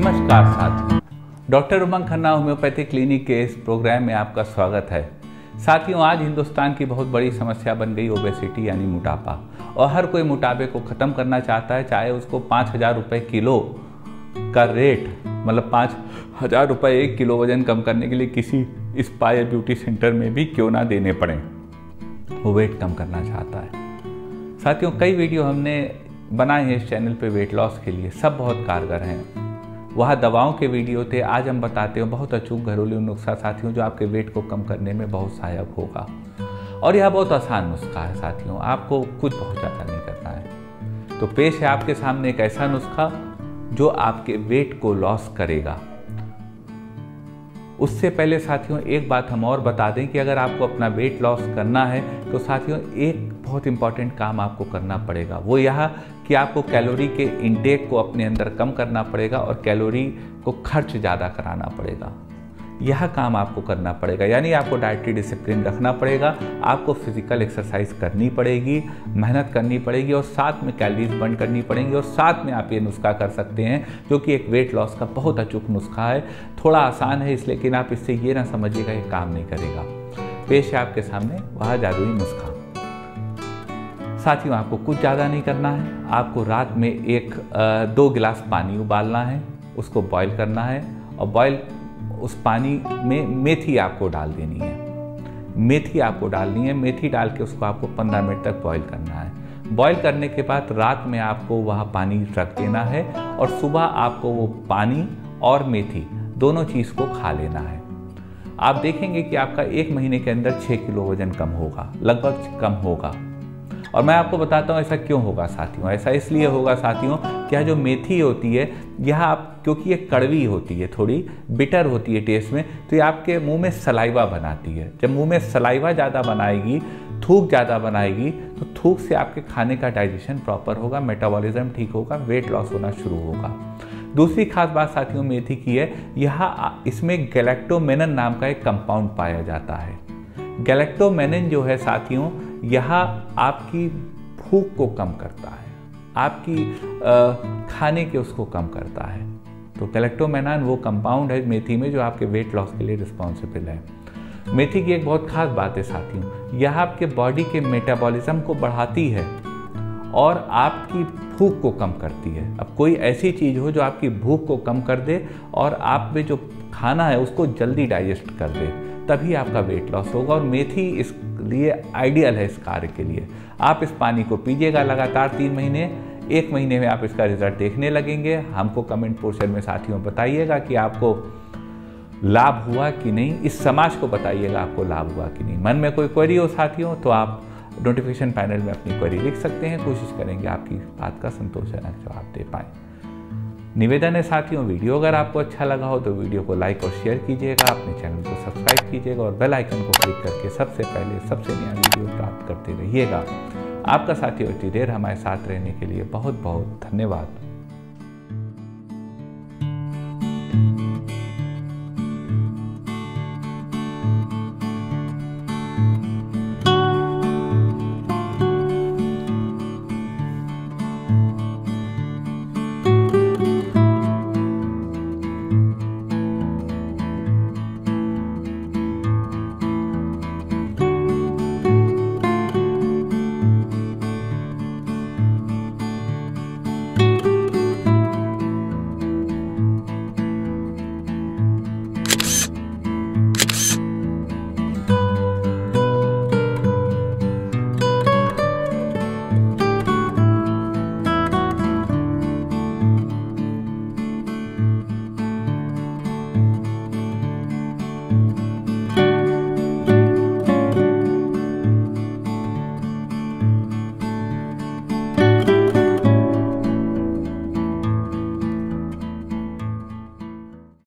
नमस्कार साथियों doctor Umang Khanna homeopathy clinic के इस प्रोग्राम में आपका स्वागत है। साथियों, आज हिंदुस्तान की बहुत बड़ी समस्या बन गई ओबेसिटी यानी मोटापा। और हर कोई मोटापे को ख़त्म करना चाहता है, चाहे उसको पाँच हज़ार रुपये किलो का रेट मतलब पाँच हज़ार रुपये एक किलो वज़न कम करने के लिए किसी स्पायर ब्यूटी सेंटर में भी क्यों ना देने पड़े? वो वेट कम करना चाहता है। साथियों, कई वीडियो हमने बनाए हैं इस चैनल पे वेट लॉस के लिए। सब बहुत कारगर हैं। वहाँ दवाओं के वीडियो थे, आज हम बताते हैं, बहुत अचूक घरेलू नुस्खा साथियों, जो आपके वेट को कम करने में बहुत सहायक होगा। और यह बहुत आसान नुस्खा है साथियों, आपको कुछ बहुत ज़्यादा नहीं करना है। तो पेश है आपके सामने एक ऐसा नुस्खा, जो आपके वेट को लॉस करेगा। उससे पहले साथियों, एक बात हम और बता दें कि अगर आपको अपना वेट लॉस करना है तो साथियों, एक बहुत इंपॉर्टेंट काम आपको करना पड़ेगा। वो यह कि आपको कैलोरी के इंटेक को अपने अंदर कम करना पड़ेगा और कैलोरी को खर्च ज़्यादा कराना पड़ेगा। यह काम आपको करना पड़ेगा। यानी आपको डाइटरी डिसिप्लिन रखना पड़ेगा, आपको फ़िज़िकल एक्सरसाइज करनी पड़ेगी, मेहनत करनी पड़ेगी और साथ में कैलरीज बर्न करनी पड़ेंगी और साथ में आप ये नुस्खा कर सकते हैं, जो कि एक वेट लॉस का बहुत अचूक नुस्खा है। थोड़ा आसान है इसलिए लेकिन आप इससे ये ना समझिएगा, ये काम नहीं करेगा। पेश है आपके सामने वह जादुई नुस्खा। साथियों, आपको कुछ ज़्यादा नहीं करना है। आपको रात में एक दो गिलास पानी उबालना है, उसको बॉईल करना है और बॉईल उस पानी में मेथी आपको डाल देनी है। मेथी आपको डालनी है। मेथी डाल के उसको आपको 15 मिनट तक बॉईल करना है। बॉईल करने के बाद रात में आपको वह पानी रख देना है और सुबह आपको वो पानी और मेथी दोनों चीज़ को खा लेना है। आप देखेंगे कि आपका एक महीने के अंदर छः किलो वज़न कम होगा, लगभग कम होगा। और मैं आपको बताता हूँ ऐसा क्यों होगा साथियों? ऐसा इसलिए होगा साथियों कि यह जो मेथी होती है, यह आप, क्योंकि ये कड़वी होती है थोड़ी बिटर होती है टेस्ट में तो ये आपके मुँह में सलाइवा बनाती है। जब मुँह में सलाइवा ज़्यादा बनाएगी, थूक ज़्यादा बनाएगी तो थूक से आपके खाने का डाइजेशन प्रॉपर होगा मेटाबॉलिज्म ठीक होगा वेट लॉस होना शुरू होगा। दूसरी खास बात साथियों मेथी की है, यह इसमें गैलेक्टोमेनन नाम का एक कंपाउंड पाया जाता है। गैलेक्टोमेनन जो है साथियों यह आपकी भूख को कम करता है। आपकी खाने के उसको कम करता है। तो कैलेक्टोमेनान वो कंपाउंड है मेथी में जो आपके वेट लॉस के लिए रिस्पॉन्सिबल है। मेथी की एक बहुत खास बात है साथियों, यह आपके बॉडी के मेटाबॉलिज्म को बढ़ाती है और आपकी भूख को कम करती है। अब कोई ऐसी चीज़ हो जो आपकी भूख को कम कर दे और आप में जो खाना है उसको जल्दी डाइजेस्ट कर दे। तभी आपका वेट लॉस होगा और मेथी इस लिए आइडियल है इस कार्य के लिए। आप इस पानी को पीजिएगा लगातार तीन महीने, एक महीने में आप इसका रिज़ल्ट देखने लगेंगे। हमको कमेंट पोर्शन में साथियों बताइएगा कि आपको लाभ हुआ कि नहीं। इस समाज को बताइएगा आपको लाभ हुआ कि नहीं। मन में कोई क्वेरी हो साथियों तो आप नोटिफिकेशन पैनल में अपनी क्वेरी लिख सकते हैं। कोशिश करेंगे आपकी बात का संतोषजनक जवाब दे पाएँ। निवेदन है साथियों, वीडियो अगर आपको अच्छा लगा हो तो वीडियो को लाइक और शेयर कीजिएगा। अपने चैनल को सब्सक्राइब कीजिएगा और बेल आइकन को क्लिक करके सबसे पहले सबसे नया वीडियो प्राप्त करते रहिएगा। आपका साथी देर हमारे साथ रहने के लिए बहुत बहुत धन्यवाद।